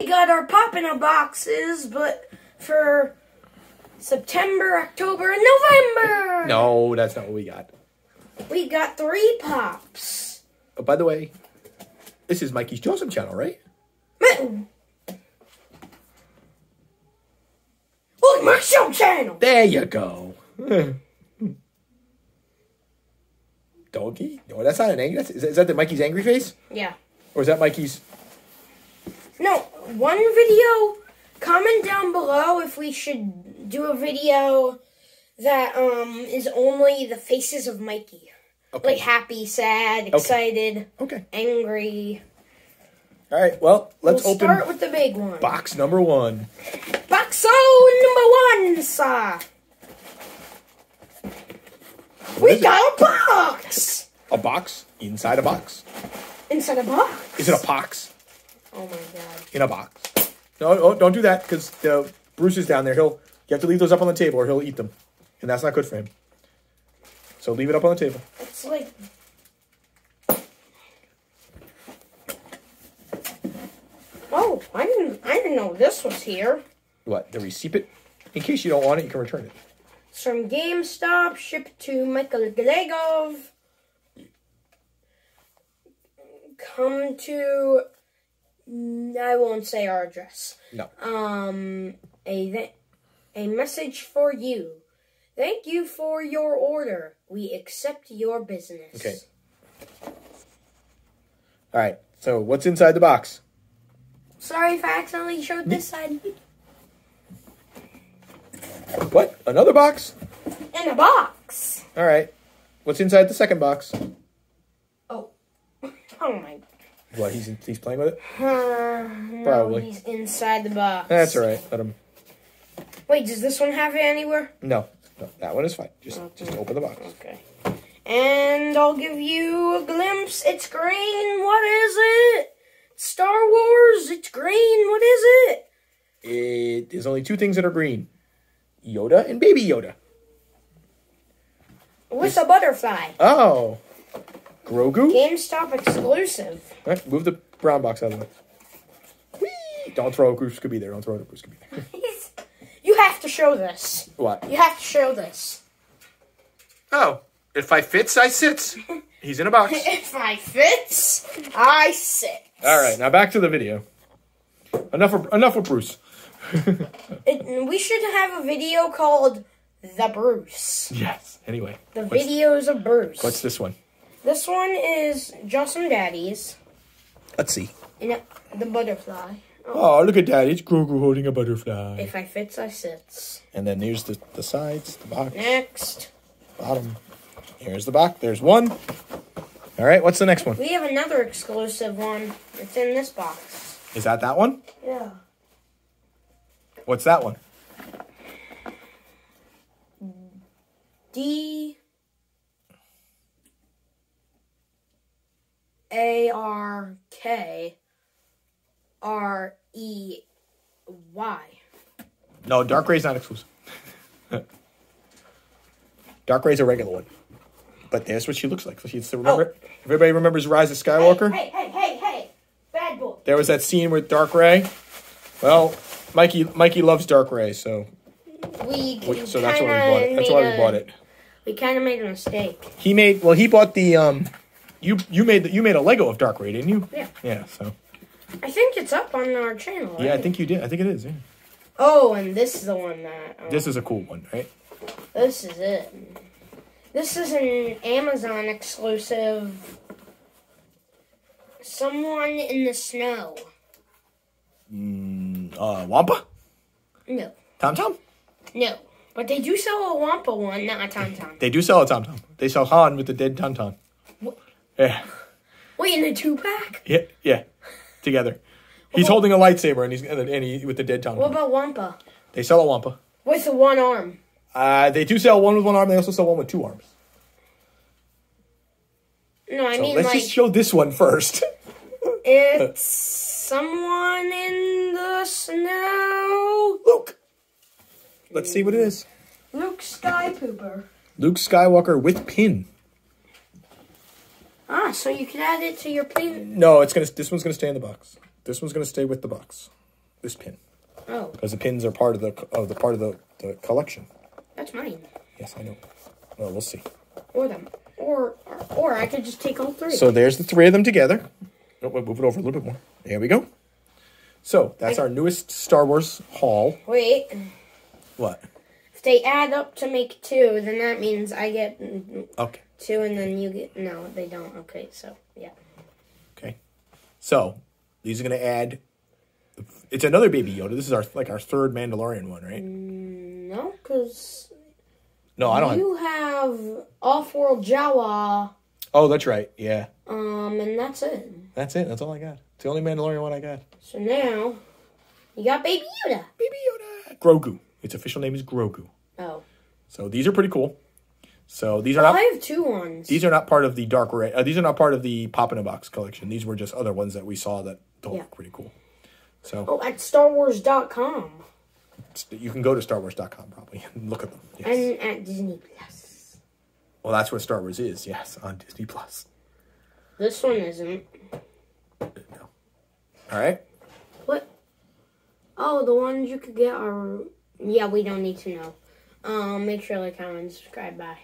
We got our pop in a boxes, but for September, October, and November. No, that's not what we got. We got three pops. Oh, by the way, this is Mikey's Jawsome channel, right? Mitten. Look, my show channel. There you go. Donkey? No, that's not an angry. That's, is, that the Mikey's angry face, Yeah. or is that Mikey's? No, one video. Comment down below if we should do a video that um is only the faces of Mikey. Okay. Like happy, sad, excited, Okay. angry. All right. Well, let's we'll open start with the big one. box number one. Boxo number one, sir. What We is it? got a box A box inside a box. inside a box. Is it a pox Oh my god. in a box? No, no don't do that because the Bruce is down there. He'll you have to leave those up on the table or he'll eat them, and that's not good for him. So leave it up on the table. It's like. Oh, I didn't. I didn't know this was here. What the receipt it? In case you don't want it, you can return it. It's from GameStop, shipped to Michael Glegov. Come to. I won't say our address. No. Um, a th- a message for you. Thank you for your order. We accept your business. Okay. All right. So what's inside the box? Sorry if I accidentally showed this side. What? Another box? In a box. All right. What's inside the second box? What? He's he's playing with it. Uh, no, Probably. he's inside the box. That's all right. Let him. Wait, does this one have it anywhere? No, no, that one is fine. Just just open the box. Okay. And I'll give you a glimpse. It's green. What is it? Star Wars. It's green. What is it? It there's only two things that are green: Yoda and Baby Yoda. With a butterfly. Oh, Grogu. GameStop exclusive. All right, move the brown box out of the way. Whee! Don't throw a Bruce could be there. Don't throw it. Bruce could be there. You have to show this. what? You have to show this. Oh, if I fits, I sits. He's in a box. If I fits, I sit. All right, now back to the video. Enough. Of, enough with Bruce. It, we should have a video called The Bruce. Yes. Anyway, The videos of Bruce. what's this one? This one is Jocelyn Daddy's. Let's see. And the butterfly. Oh, oh look at that! It's Grogu holding a butterfly. If I fits, I sits. And then here's the the sides, the box, Next, bottom. Here's the box. There's one. All right. What's the next one? we have another exclusive one. It's in this box. Is that that one? Yeah. What's that one? D A R K R E Y. No, Dark Rey's not exclusive. Dark Rey's a regular one. But that's what she looks like. So she's remember. Everybody remembers Rise of Skywalker. Hey, hey, hey, hey! Bad boy. There was that scene with Dark Rey. Well, Mikey Mikey loves Dark Rey, so We, we- so that's why we bought it. That's why we bought it. We kind of made a mistake. He made well. He bought the um. You you made the, you made a Lego of Dark Rey, didn't you? Yeah. Yeah. So I think it's up on our channel. yeah, I think you did. I think it is. Yeah. Oh, and this is the one that. Um, This is a cool one, right? This is it. This is an Amazon exclusive. Someone in the snow. Uh, Wampa, No, Tauntaun. no. But they do sell a Wampa one, not a Tauntaun. They do sell a Tauntaun. They sell Han with the dead Tauntaun. Yeah, Wait, in the two pack? yeah, yeah. Together, he's holding a lightsaber and he's and he with the dead Tom What about Wampa? They sell a Wampa. With the one arm. Uh, they do sell one with one arm. They also sell one with two arms. No, I So mean let's like just show this one first. it's someone in the snow. Luke. Let's see what it is. Luke Sky Pooper. Luke Skywalker with pin. Ah, so you can add it to your pin. No, it's gonna. This one's gonna stay in the box. This one's gonna stay with the box. this pin Oh, because the pins are part of the of the part of the, the collection. that's mine. Yes, I know. Well, we'll see. Or them. Or, or or I could just take all three. So there's the three of them together. Oh, wait, move it over a little bit more. There we go. So that's our newest Star Wars haul. Wait, What? If they add up to make two, then that means I get mm, Okay. two, and then you get no. They don't. Okay, so yeah. Okay. So these are gonna add. It's another Baby Yoda. This is our like our third Mandalorian one, right? No, because No, I don't. Have, you have off-world Jawa, oh, that's right. Yeah, um, and that's it. that's it. That's all I got. It's the only Mandalorian one I got. So now you got Baby Yoda. Baby Yoda. Grogu. Its official name is Grogu. Oh, So these are pretty cool. So these are not. I have two ones. These are not part of the Dark Rey. Uh, these are not part of the Pop in a Box collection. These were just other ones that we saw that don't Yeah. look pretty cool. So oh, at StarWars.com you can go to StarWars.com probably and look at them. Yes. and at Disney Plus. well, that's what Star Wars is. Yes, on Disney Plus. This one isn't. No. All right. What? Oh, the ones you could get are. Yeah, we don't need to know. Um, make sure to like, comment, and subscribe. Bye.